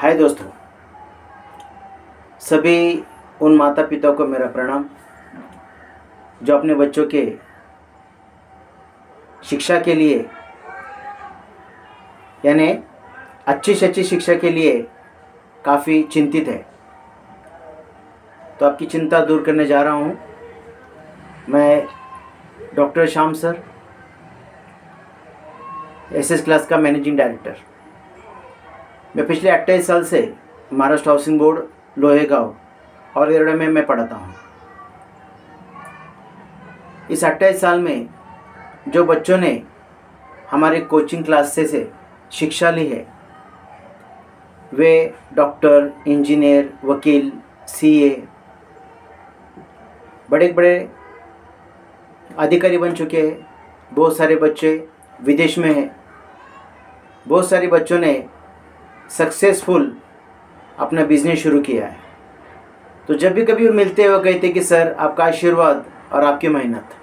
हाय दोस्तों। सभी उन माता पिता को मेरा प्रणाम, जो अपने बच्चों के शिक्षा के लिए, यानी अच्छी से अच्छी शिक्षा के लिए काफ़ी चिंतित है। तो आपकी चिंता दूर करने जा रहा हूँ। मैं doctor Shyam sir S class का मैनेजिंग डायरेक्टर। मैं पिछले अट्ठाईस साल से महाराष्ट्र हाउसिंग बोर्ड लोहेगांव और एरोडा में मैं पढ़ाता हूँ। इस अट्ठाईस साल में जो बच्चों ने हमारे कोचिंग क्लास से, से शिक्षा ली है वे डॉक्टर इंजीनियर वकील सीए बड़े बड़े अधिकारी बन चुके हैं। बहुत सारे बच्चे विदेश में हैं। बहुत सारे बच्चों ने सक्सेसफुल अपना बिज़नेस शुरू किया है। तो जब भी कभी मिलते हुए कहते कि, सर, आपका आशीर्वाद और आपकी मेहनत।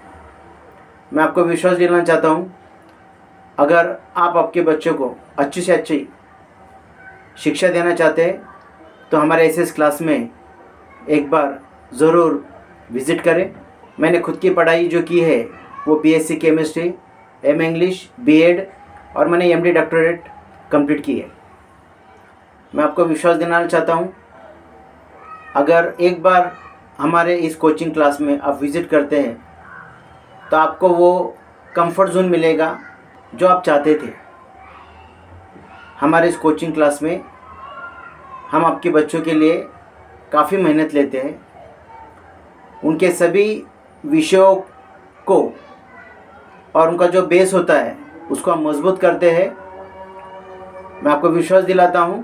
मैं आपको विश्वास दिलाना चाहता हूँ, अगर आप आपके बच्चों को अच्छी से अच्छी शिक्षा देना चाहते हैं तो हमारे एस क्लास में एक बार ज़रूर विज़िट करें। मैंने खुद की पढ़ाई जो की है, वो BSc chemistry M English BEd और मैंने एमडी डॉक्टरेट कंप्लीट की है। मैं आपको विश्वास दिलाना चाहता हूँ, अगर एक बार हमारे इस कोचिंग क्लास में आप विज़िट करते हैं तो आपको वो कंफर्ट जोन मिलेगा जो आप चाहते थे। हमारे इस कोचिंग क्लास में हम आपके बच्चों के लिए काफ़ी मेहनत लेते हैं। उनके सभी विषयों को और उनका जो बेस होता है, उसको हम मज़बूत करते हैं। मैं आपको विश्वास दिलाता हूँ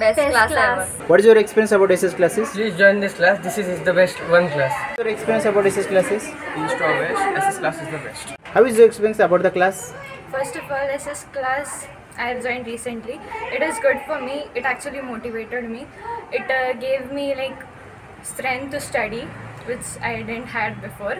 Best, Best class, class. ever. What is your experience about SS classes? Please join this class. This is, is the best one class. Your experience about SS classes? East or West, SS class is the best. How is your experience about the class? First of all, SS class I have joined recently. It is good for me. It actually motivated me. It uh, gave me like strength to study, which I didn't had before.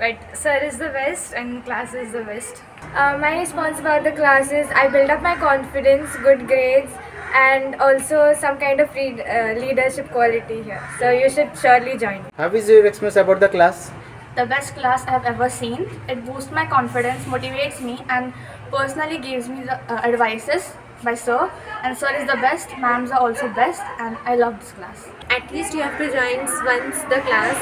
But sir is the best and class is the best. Uh, my response about the class is I built up my confidence, good grades, and also some kind of read, uh, leadership quality here. So you should surely join. How is your experience about the class? the best class I have ever seen. It boosts my confidence, motivates me, and personally gives me the uh, advices by sir. And sir is the best. Ma'ams are also best, and I love this class. at least you have to join once the class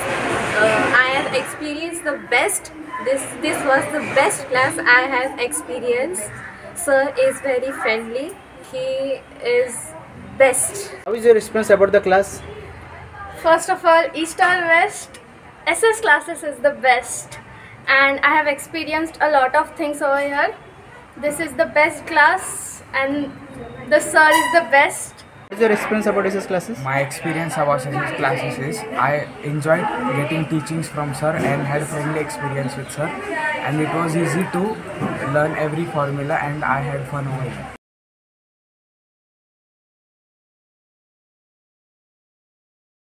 uh, i have experienced the best this this was the best class i have experienced sir is very friendly he is best How is your experience about the class? First of all, East or West, SS classes is the best, and I have experienced a lot of things over here. This is the best class, and the sir is the best. What is your experience about SS classes? My experience about SS classes is I enjoyed getting teachings from sir and had friendly experience with sir and it was easy to learn every formula and I had fun over it.